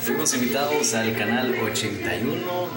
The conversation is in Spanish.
Fuimos invitados al canal 81